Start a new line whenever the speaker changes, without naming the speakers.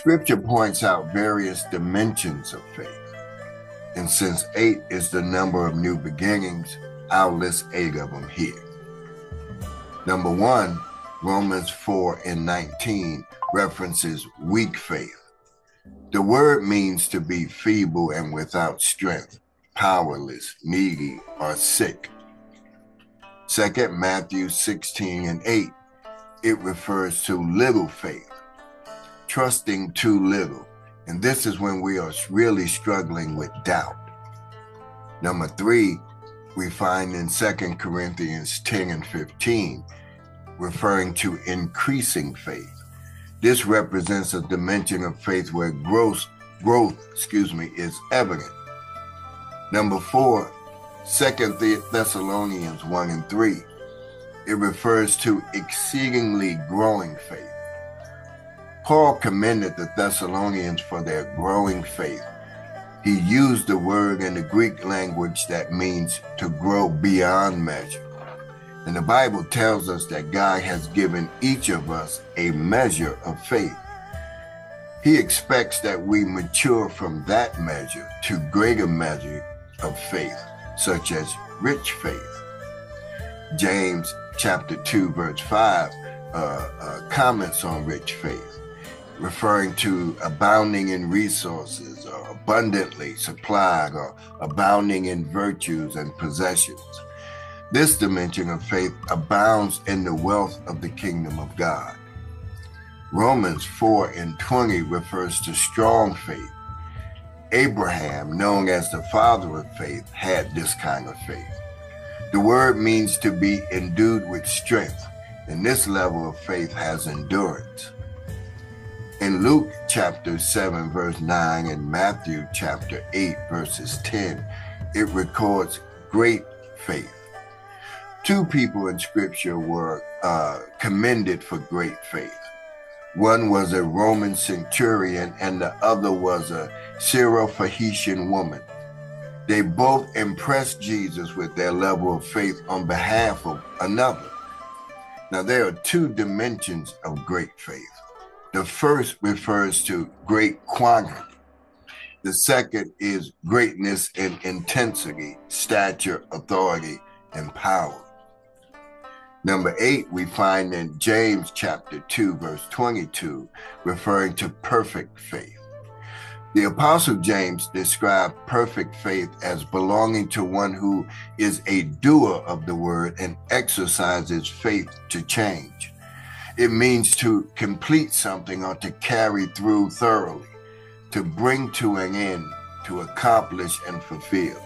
Scripture points out various dimensions of faith. And since eight is the number of new beginnings, I'll list eight of them here. Number one, Romans 4 and 19 references weak faith. The word means to be feeble and without strength, powerless, needy, or sick. Second, Matthew 16 and 8, it refers to little faith, trusting too little. And this is when we are really struggling with doubt. Number three, we find in Second Corinthians 10 and 15, referring to increasing faith. This represents a dimension of faith where growth, growth, excuse me, is evident. Number four, Second Thessalonians 1 and 3. It refers to exceedingly growing faith. Paul commended the Thessalonians for their growing faith. He used the word in the Greek language that means to grow beyond measure. And the Bible tells us that God has given each of us a measure of faith. He expects that we mature from that measure to greater measure of faith, such as rich faith. James chapter 2, verse 5 uh, uh, comments on rich faith, referring to abounding in resources or abundantly supplied or abounding in virtues and possessions. This dimension of faith abounds in the wealth of the kingdom of God. Romans 4 and 20 refers to strong faith. Abraham, known as the father of faith, had this kind of faith. The word means to be endued with strength, and this level of faith has endurance. In Luke chapter 7, verse 9, and Matthew chapter 8, verses 10, it records great faith. Two people in scripture were uh, commended for great faith. One was a Roman centurion, and the other was a Syrophoenician woman. They both impressed Jesus with their level of faith on behalf of another. Now, there are two dimensions of great faith. The first refers to great quantity. The second is greatness in intensity, stature, authority, and power. Number eight, we find in James chapter 2, verse 22, referring to perfect faith. The Apostle James described perfect faith as belonging to one who is a doer of the word and exercises faith to change. It means to complete something or to carry through thoroughly, to bring to an end, to accomplish and fulfill.